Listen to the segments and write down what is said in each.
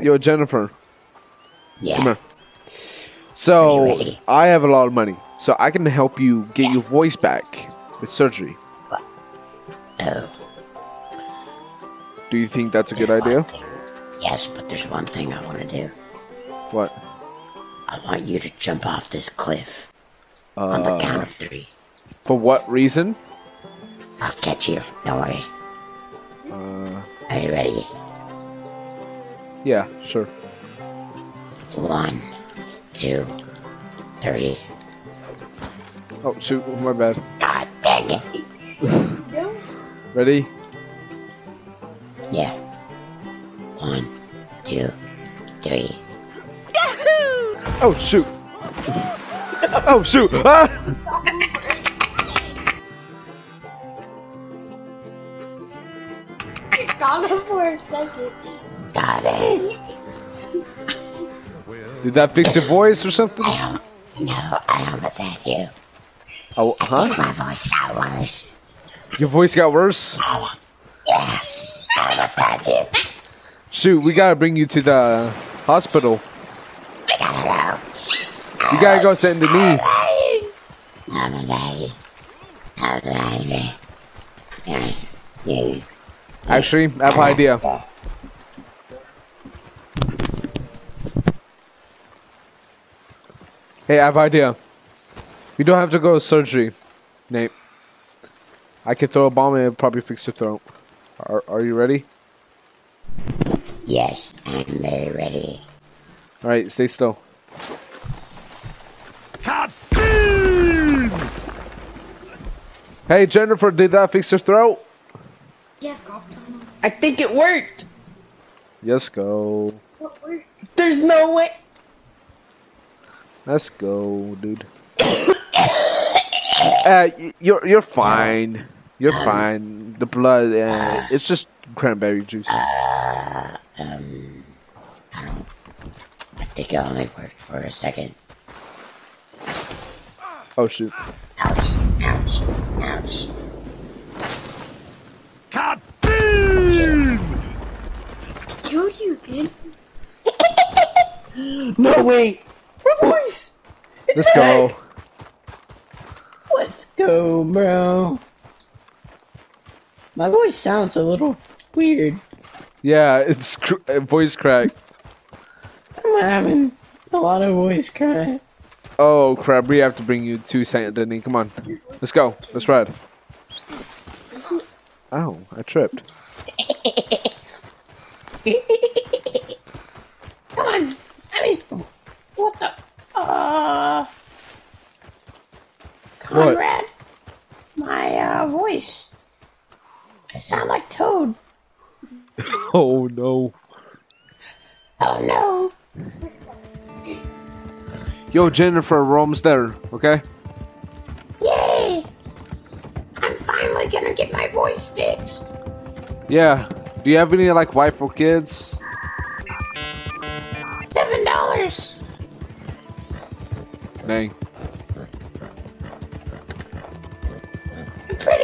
Yo, Jennifer. Yeah. Come here. So Are you ready? I have a lot of money, so I can help you get your voice back with surgery. Oh. Do you think that's a good there's one idea? thing- Yes, but there's one thing I want to do. What? I want you to jump off this cliff on the count Uh, of three. for what reason? I'll catch you. Don't worry. Uh, Are you ready? Yeah, sure. One, two, three. Oh shoot, my bad. God dang it. Ready? Yeah. One, two, three. Oh shoot! oh shoot! Ah! Got him for a second. It. Did that fix your voice or something? I no, I almost had you. Oh, I huh? think my voice got worse. Your voice got worse? Yeah, I almost had you. Shoot, we gotta bring you to the hospital. We gotta go. You gotta go send to me. I'm a lady. I'm a lady. Actually, I have an idea. Hey, I have an idea. You don't have to go to surgery, Nate. I can throw a bomb and it'll probably fix your throat. Are, are you ready? Yes, I'm very ready. Alright, stay still. Hey, Jennifer, did that fix your throat? Yeah, got some. I think it worked. Yes, go. What worked? There's no way. Let's go, dude. uh, you're you're fine. You're fine. The blood, uh, it's just cranberry juice. Uh, um, I don't. I think it only worked for a second. Oh shoot! Ouch, ouch, ouch. Killed you again. No way. My voice. It's Let's go. Let's go, bro. My voice sounds a little weird. Yeah, it's cr- uh, voice cracked. I'm having a lot of voice crack. Oh crap! We have to bring you to Saint Denis. Come on, let's go. Let's ride. Ow! I tripped. Come on. I mean, what the? Uh, Conrad. My uh, voice. I sound like Toad. Oh no! Oh no. Yo, Jennifer, we're there. Okay. Yay! I'm finally gonna get my voice fixed. Yeah. Do you have any like wife or kids? Seven dollars. Dang.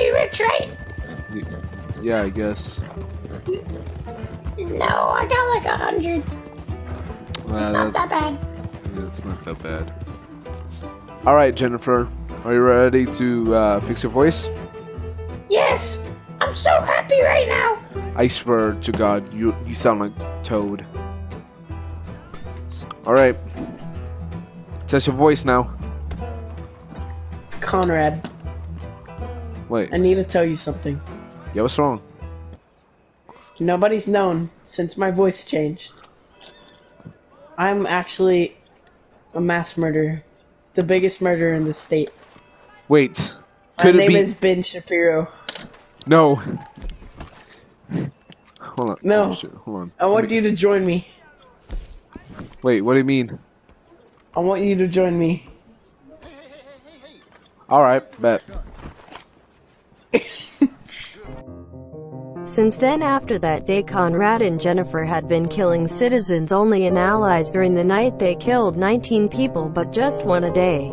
I'm pretty rich, right? Yeah, I guess. No, I got like a hundred. Uh, It's not that bad. It's not that bad. All right, Jennifer, are you ready to uh, fix your voice? Yes, I'm so happy right now. I swear to God, you you sound like Toad. All right, test your voice now. Conrad, Wait, I need to tell you something. yeah, what's wrong? Nobody's known since my voice changed. I'm actually a mass murderer, the biggest murderer in the state. Wait, My could it name be? is Ben Shapiro. No. Hold on. No. Oh, hold on. I want you to join me. Wait, what do you mean? I want you to join me. All right, bet. Since then after that day Conrad and Jennifer had been killing citizens only and allies during the night they killed 19 people but just one a day.